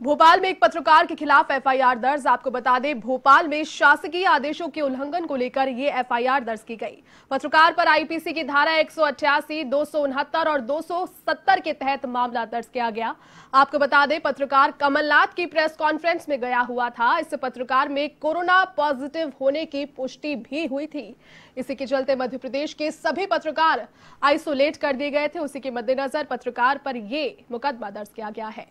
भोपाल में एक पत्रकार के खिलाफ एफआईआर दर्ज। आपको बता दें, भोपाल में शासकीय आदेशों के उल्लंघन को लेकर ये एफआईआर दर्ज की गई। पत्रकार पर आईपीसी की धारा एक सौ और 270 के तहत मामला दर्ज किया गया। आपको बता दें, पत्रकार कमलनाथ की प्रेस कॉन्फ्रेंस में गया हुआ था। इस पत्रकार में कोरोना पॉजिटिव होने की पुष्टि भी हुई थी। इसी के चलते मध्य प्रदेश के सभी पत्रकार आइसोलेट कर दिए गए थे। उसी के मद्देनजर पत्रकार पर यह मुकदमा दर्ज किया गया है।